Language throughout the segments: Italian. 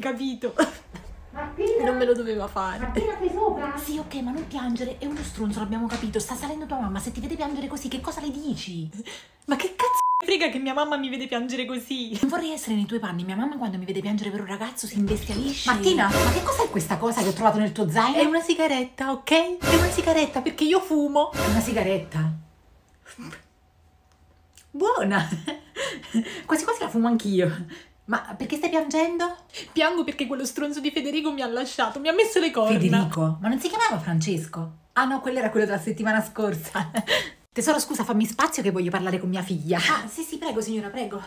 capito? Martina? Non me lo doveva fare. Martina sei sopra? Sì, ok, ma non piangere, è uno stronzo, l'abbiamo capito. Sta salendo tua mamma, se ti vede piangere così, che cosa le dici? Ma che cazzo frega che mia mamma mi vede piangere così? Non vorrei essere nei tuoi panni, mia mamma quando mi vede piangere per un ragazzo si imbestialisce. Martina, ma che cos'è questa cosa che ho trovato nel tuo zaino? È una sigaretta, ok? È una sigaretta perché io fumo. una sigaretta. Buona! Quasi quasi la fumo anch'io. Ma perché stai piangendo? Piango perché quello stronzo di Federico mi ha lasciato, mi ha messo le corna. Federico? Ma non si chiamava Francesco? Ah no, quello era quello della settimana scorsa. Tesoro, scusa, fammi spazio che voglio parlare con mia figlia. Ah, sì, sì, prego, signora, prego.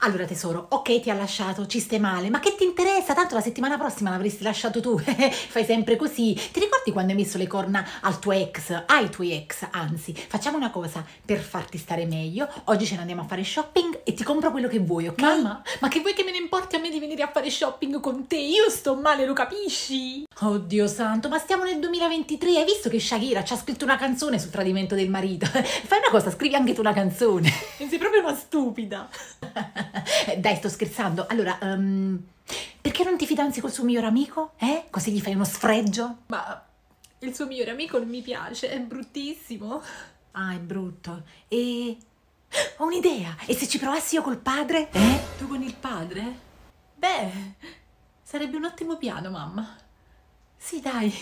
Allora tesoro, ok ti ha lasciato, ci stai male, ma che ti interessa? Tanto la settimana prossima l'avresti lasciato tu, fai sempre così. Ti ricordi quando hai messo le corna al tuo ex, ai tuoi ex, anzi, facciamo una cosa, per farti stare meglio, oggi ce ne andiamo a fare shopping e ti compro quello che vuoi, ok? Mamma, ma che vuoi che me ne importi a me di venire a fare shopping con te? Io sto male, lo capisci? Oddio santo, ma stiamo nel 2023, hai visto che Shakira ci ha scritto una canzone sul tradimento del marito? Fai una cosa, scrivi anche tu una canzone. Sei proprio una stupida. Dai, sto scherzando. Allora, ehm, perché non ti fidanzi col suo miglior amico? Eh? Così gli fai uno sfregio? Ma il suo migliore amico non mi piace, è bruttissimo. Ah, è brutto. E... Ho un'idea. E se ci provassi io col padre? Eh? Tu con il padre? Beh, sarebbe un ottimo piano, mamma. Sì, dai.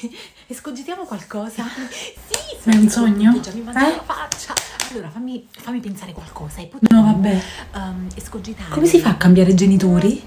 Escogitiamo qualcosa. Sì, Ma è un sogno? Già mi mangia Eh? la faccia. Allora, fammi, fammi pensare qualcosa. E No, vabbè. Um, escogitare. Come si fa a cambiare genitori?